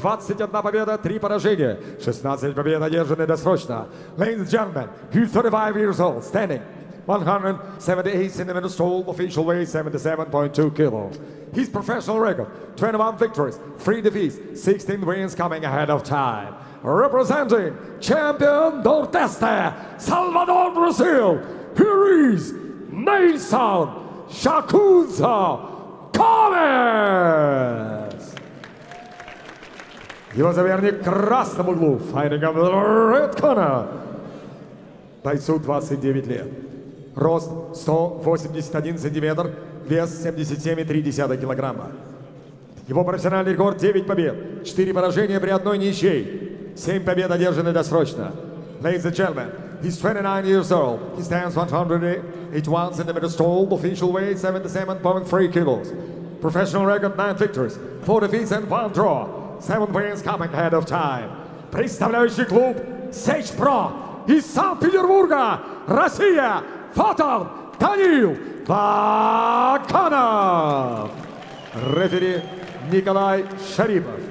21 победа, 3 поражения. 16 побед одержаны досрочно. Ladies and gentlemen, he's 35 years old, standing. 178 centimeters tall, official weight 77.2 kilos. His professional record 21 victories, 3 defeats, 16 wins coming ahead of time. Representing champion Nordeste, Salvador, Brazil, here is Nelson Shakuza Gomez. Его соперник в красном углу, red corner. Бойцу 29 лет. Рост 181 сантиметр, вес 77,3 килограмма. Его профессиональный рекорд 9 побед, 4 поражения при одной ничьей. 7 побед одержаны досрочно. Ladies and gentlemen, he's 29 years old. He stands 181 centimeters tall, official weight 77.3 kilos. Professional record 9 victories, 4 defeats and 1 draw. 7 wins coming ahead of time. Представляющий клуб Сейч Про из Санкт-Петербурга, Россия, Фотов Данил Ваканов. Рефери Николай Шарипов.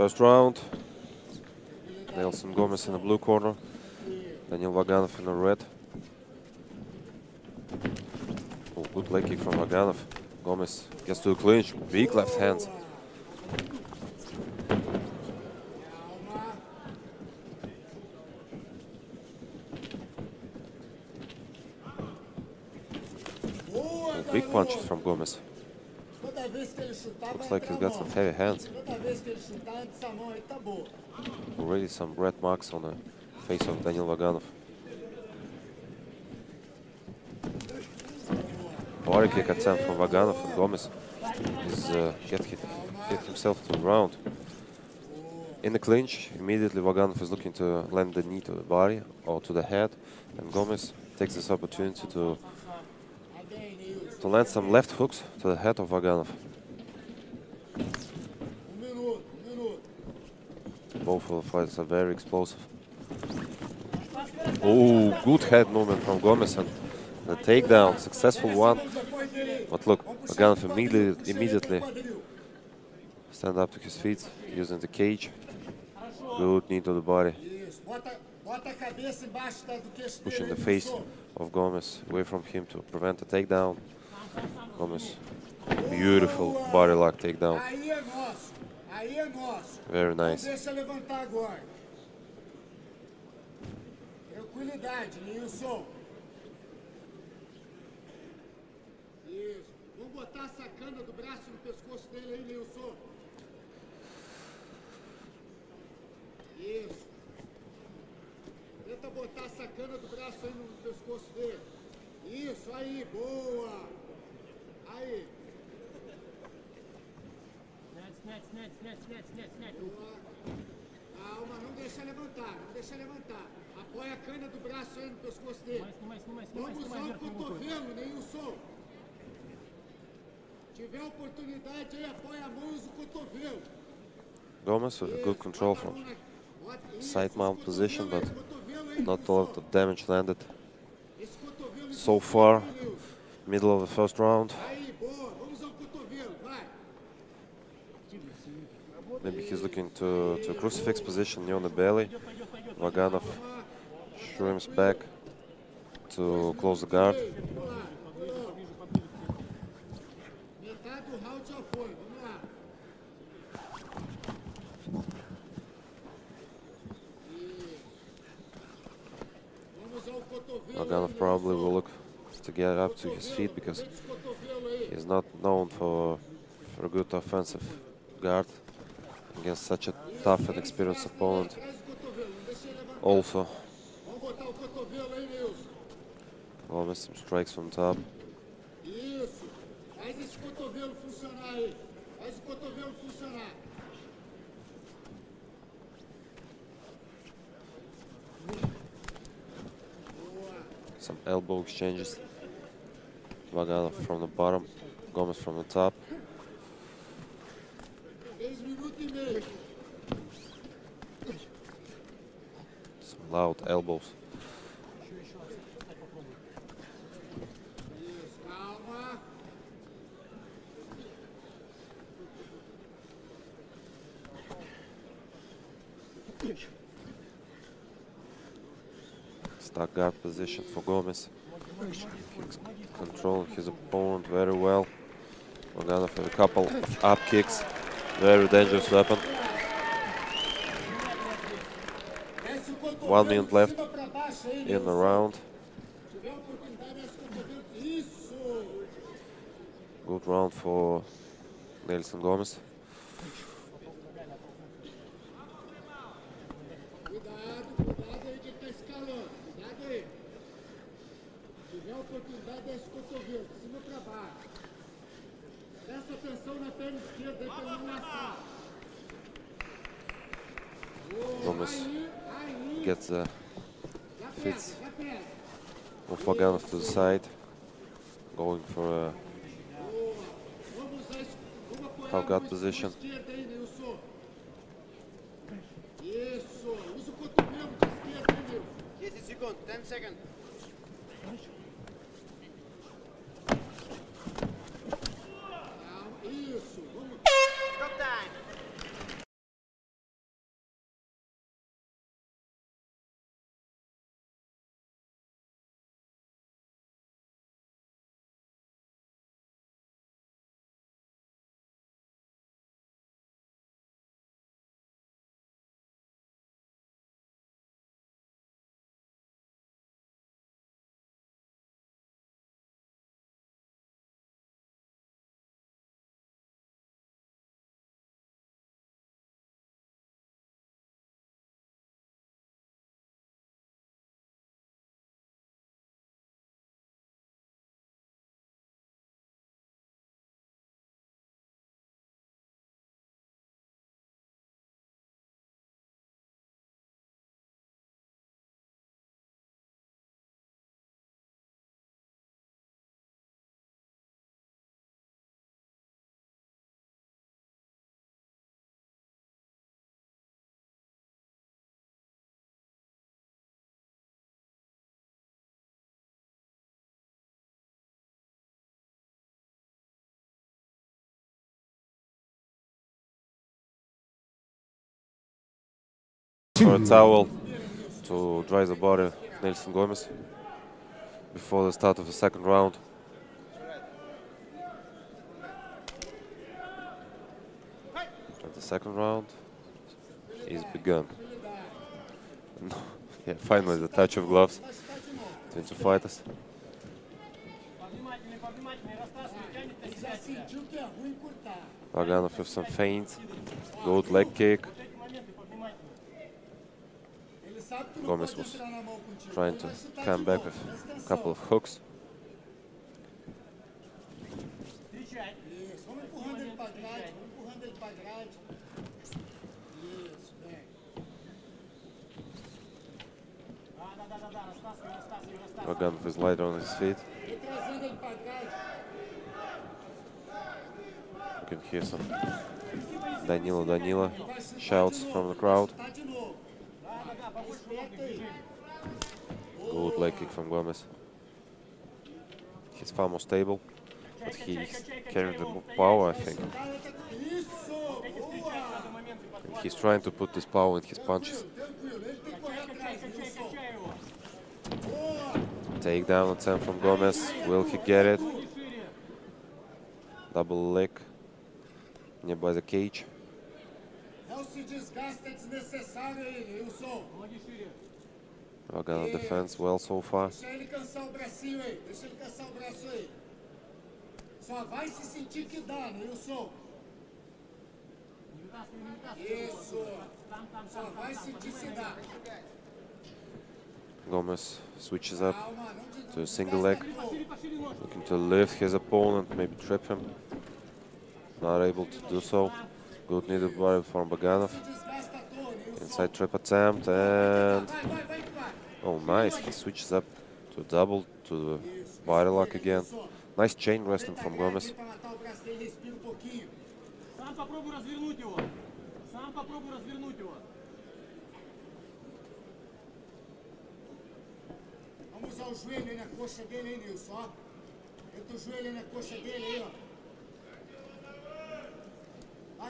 First round. Nelson Gomez in the blue corner. Daniel Vaganov in the red. Oh, good leg kick from Vaganov. Gomez gets to the clinch. Big left hand. Big punches from Gomez. Looks like he's got some heavy hands. Already some red marks on the face of Daniel Vaganov. Body kick attempt from Vaganov and Gomez is uh, get hit, hit himself to the ground. In the clinch, immediately Vaganov is looking to land the knee to the body or to the head, and Gomez takes this opportunity to to land some left hooks to the head of Vaganov. Both of the fighters are very explosive. Oh, good head movement from Gomez and the takedown, successful one. But look, Vaganov immediately, immediately stand up to his feet using the cage. Good knee to the body. Pushing the face of Gomez away from him to prevent the takedown. Gomez, beautiful body lock takedown. Very nice. Tranquilidade, Nilson. Isso. Vamos botar a sacana do braço no pescoço dele aí, Nilson. Isso. Tenta botar a sacana do braço aí no pescoço dele. Isso, aí, boa. Aí. Net, net, net, net, net, net. Boa. Calma, não deixa levantar, não deixa levantar. Apoia a cana do braço aí no pescoço dele. Mais, mais, mais, mais, Vamos mais, usar o mais, cotovelo, Neilson. Tiver oportunidade aí, apoia a mão e usa o cotovelo. Gomez with a good control from mão na- bota- isso, side mount position, but not a lot of damage landed. So far, middle of the first round. Aí, boa. Vamos usar o cotovelo, vai. Maybe he's looking to, to crucifix position near the belly. Vaganov shrimps back to close the guard. Vaganov probably will look to get up to his feet because he's not known for, for good offensive guard against such a tough and experienced opponent. Also. Gomez some strikes from top. Some elbow exchanges. Vaganov from the bottom Gomez from the top. Três minutos e meio. Some loud elbows. Stuck guard position for Gomez. He's controlling his opponent very well. Vaganov with a couple of up kicks. Very dangerous weapon. Desce o cotovelo One minute left in the round. Good round for Nelson Gomez. Cuidado, gets the fits. já of Vaganov to the side. Going for a Vamos usar isso. Vamos apoiar How a guard position. esquerda aí, Nilson. Isso. Usa o cotovelo de esquerda aí, Nilson. 10 seconds, 10 seconds. for a towel to dry the body of Nelson Gomez before the start of the second round. And the second round is begun. yeah, finally the touch of gloves between two fighters. Vaganov with some feints, good leg kick. Gomez was trying to come back with a couple of hooks. Vaganov is lighter on his feet. You can hear some Danilo Danilo shouts from the crowd. Good leg kick from Gomez. He's far more stable, but he's carrying the power, I think. And he's trying to put this power in his punches. Take down attempt from Gomez. Will he get it? Double leg nearby the cage se desgasta desnecessário ele, Wilson. Defense well so far. Deixa ele cansar o bracinho aí, deixa ele cansar o braço aí. Só vai se sentir que dá, Isso. Só vai sentir se dá. Gomez switches up to a single leg, looking to lift his opponent, maybe trip him. Not able to do so. Good needle blow from Vaganov. Inside trap attempt and... Oh, nice. He switches up to double to the body lock again. Nice chain wrestling from Gomez. Vamos ao joelho na coxa dele, hein, Nilson? Entra o joelho na coxa dele aí, ó.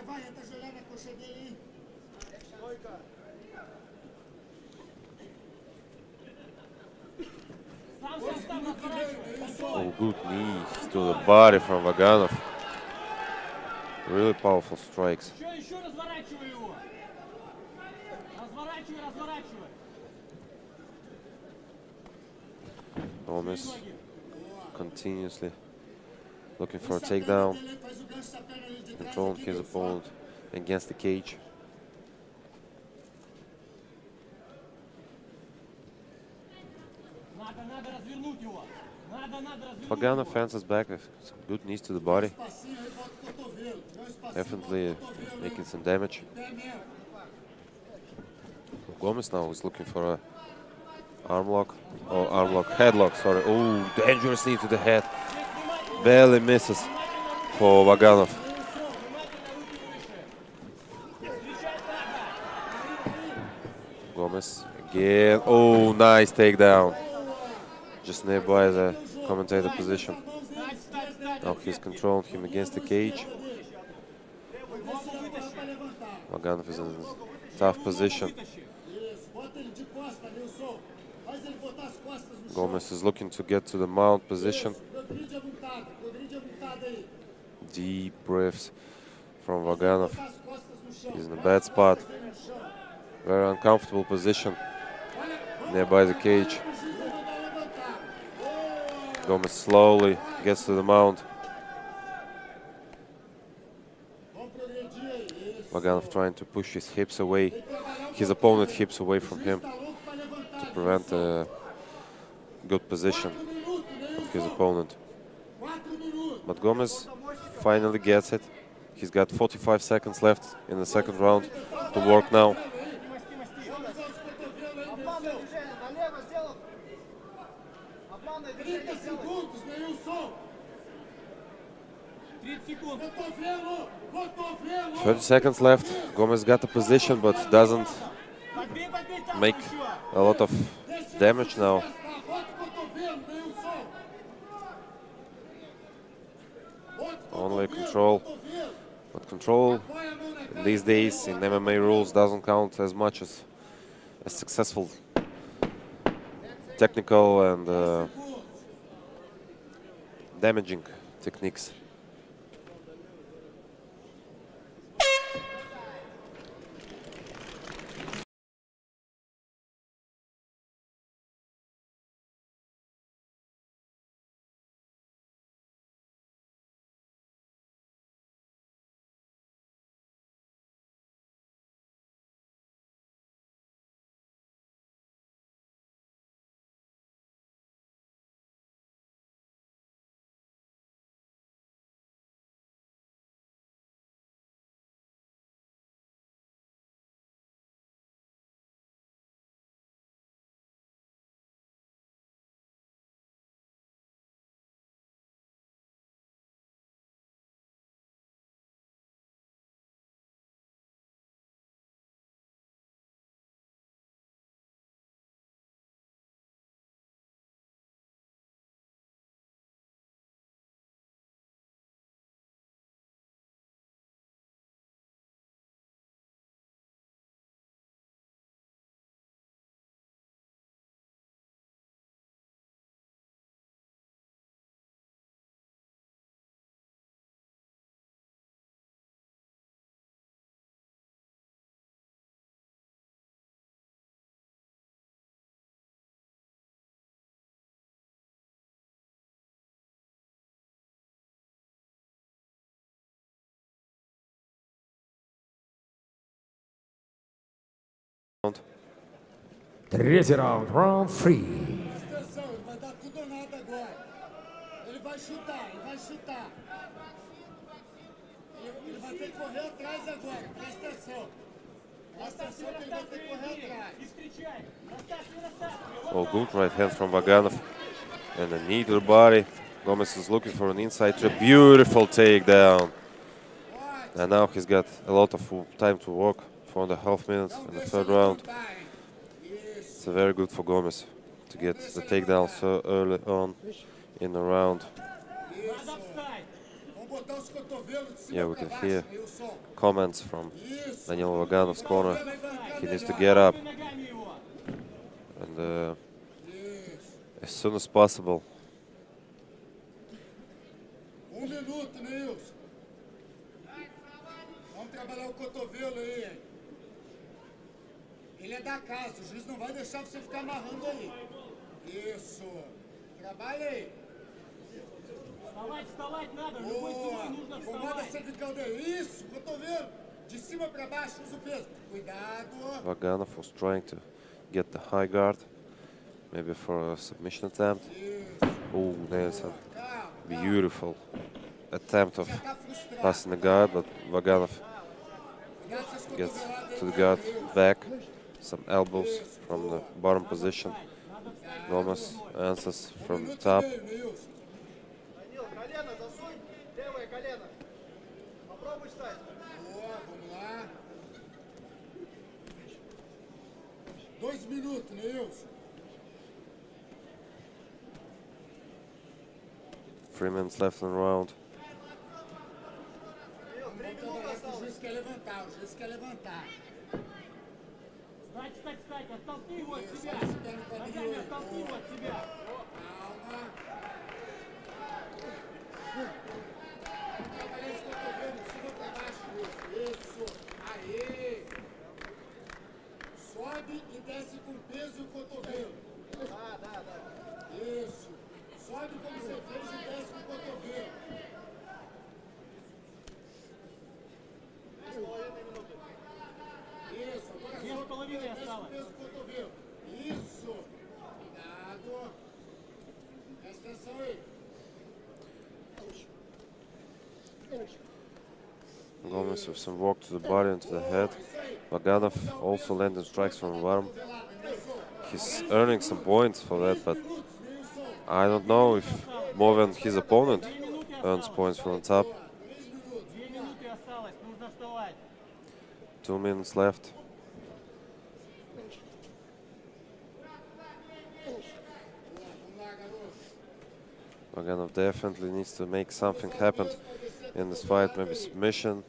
Vai, Oh, good knees to the body from Vaganov. Really powerful strikes. Almost continuously looking for a takedown controlling his opponent against the cage. Pagano fences back with some good knees to the body. Definitely making some damage. Gomez now is looking for a arm lock. Oh, arm lock, headlock, sorry. Oh, dangerous knee to the head. Barely misses for Vaganov. Again. Oh, nice takedown. Just nearby the commentator position. Now he's controlling him against the cage. Vaganov is in a tough position. Gomez is looking to get to the mount position. Deep breaths from Vaganov. He's in a bad spot. Very uncomfortable position nearby the cage. Gomez slowly gets to the. Isso. Vaganov trying to push his hips away, his opponent hips away from him to prevent a good position of his opponent. But Gomez finally gets it. He's got 45 seconds left in the second round to work now. 30 segundos, 30. Thirty seconds left. Gomez got a position, but doesn't make a lot of damage now. Only control, but control these days in MMA rules doesn't count as much as a successful technical and uh, damaging techniques. И встречай. Растаскивай, растаскивай. Oh, good right hand from Vaganov and a knee to the body Gomez is looking for an inside trip. Beautiful takedown. And now he's got a lot of w- time to walk. four and a half minutes in the third round. It's very good for Gomez to get the takedown so early on in the round. Yeah, we can hear comments from Daniel Vaganov's corner. He needs to get up. And uh, as soon as possible. Vamos trabalhar o cotovelo aí, hein? Ele é da casa, o juiz não vai deixar você ficar amarrando aí. Isso. Trabalha aí. Вставать, вставать надо. Любой Boa. ценой нужно Comanda вставать. cervical dele. Isso, cotovelo. De cima pra baixo, usa o peso. Cuidado. Vaganov was trying to get the high guard, maybe for a submission attempt. Oh, there's a Calma. beautiful attempt of Já tá frustrado. passing the guard, but Vaganov Cuidado com essas gets cotoveladas to aí, the guard Nilson. back, some elbows from the bottom position. Gomez answers from the top. Three minutes left in the round. Встать, встать, встать. Оттолкни его от себя. Ногами оттолкни его от себя. with some work to the body and to the head. Vaganov also landing strikes from Varm. He's earning some points for that, but I don't know if more than his opponent earns points from top. Two minutes left. Vaganov definitely needs to make something happen in this fight, maybe submission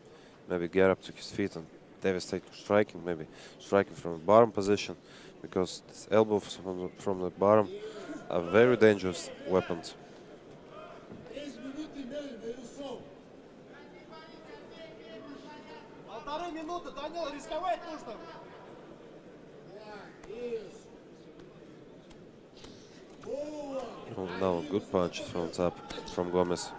maybe get up to his feet and devastate striking, maybe striking from the bottom position, because this elbow from the, from the bottom are very dangerous weapons. Oh good punches from top from Gomez.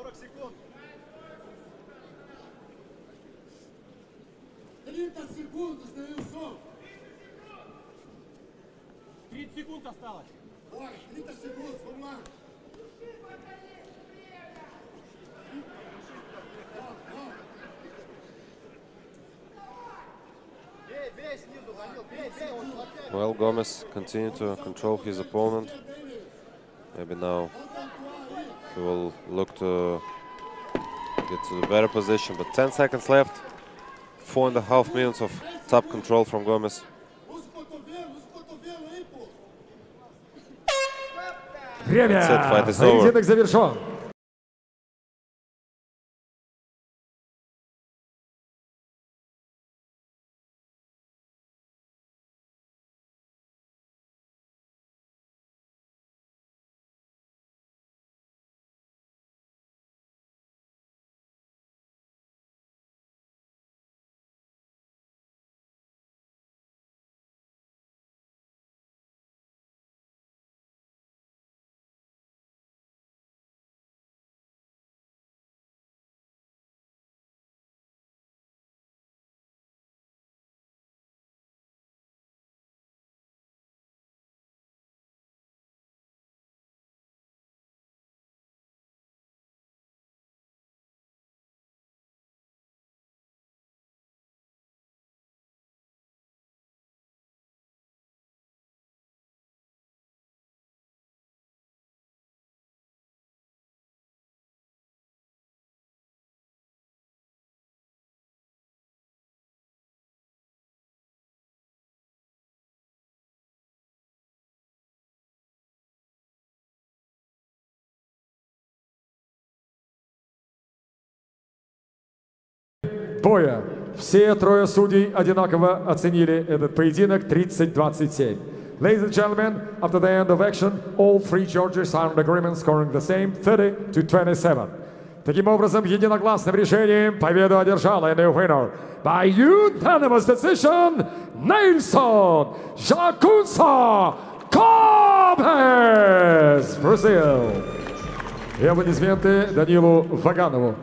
40 секунд. 30 segundos, Nilson. 30 секунд осталось. Bora, 30 segundos, vamos lá. Бей, бей снизу, Данил, бей, бей. Он локтями. Well, Gomez continue to control his opponent. Maybe now he will look to get to the better position, but 10 seconds left. Four and a half minutes of top control from Gomez. Usa o cotovelo, usa o cotovelo aí, pô. Время! That's it, fight is over. Поединок завершен. Боя. Все трое судей одинаково оценили этот поединок 30-27. Ladies and gentlemen, after the end of action, all three judges signed agreement scoring the same 30 to 27. Таким образом, единогласным решением победу одержал a new winner by unanimous decision Nelson Jacunza Gomes, Brazil. И аплодисменты Данилу Ваганову.